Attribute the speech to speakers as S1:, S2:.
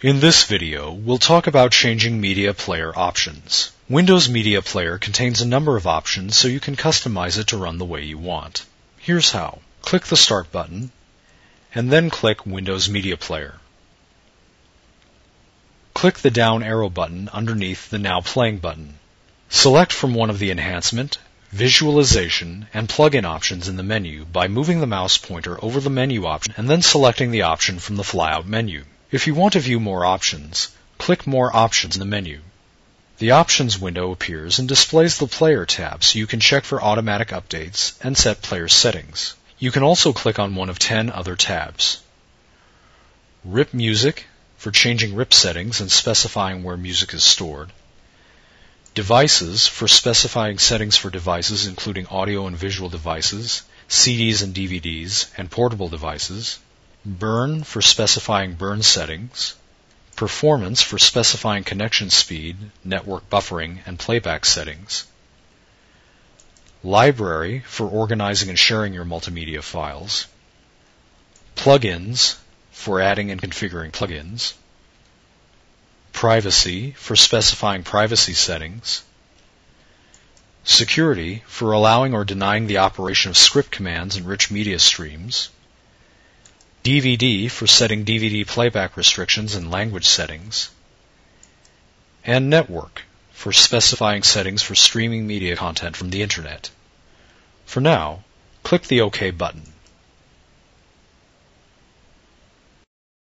S1: In this video, we'll talk about changing media player options. Windows Media Player contains a number of options so you can customize it to run the way you want. Here's how. Click the Start button, and then click Windows Media Player. Click the down arrow button underneath the Now Playing button. Select from one of the Enhancement, Visualization, and Plugin options in the menu by moving the mouse pointer over the menu option and then selecting the option from the flyout menu. If you want to view more options, click More Options in the menu. The Options window appears and displays the Player tab so you can check for automatic updates and set player settings. You can also click on one of 10 other tabs. RIP Music for changing RIP settings and specifying where music is stored. Devices for specifying settings for devices including audio and visual devices, CDs and DVDs, and portable devices. Burn for specifying burn settings. Performance for specifying connection speed, network buffering, and playback settings. Library for organizing and sharing your multimedia files. Plugins for adding and configuring plugins. Privacy for specifying privacy settings. Security for allowing or denying the operation of script commands and rich media streams. DVD for setting DVD playback restrictions and language settings. And Network for specifying settings for streaming media content from the Internet. For now, click the OK button.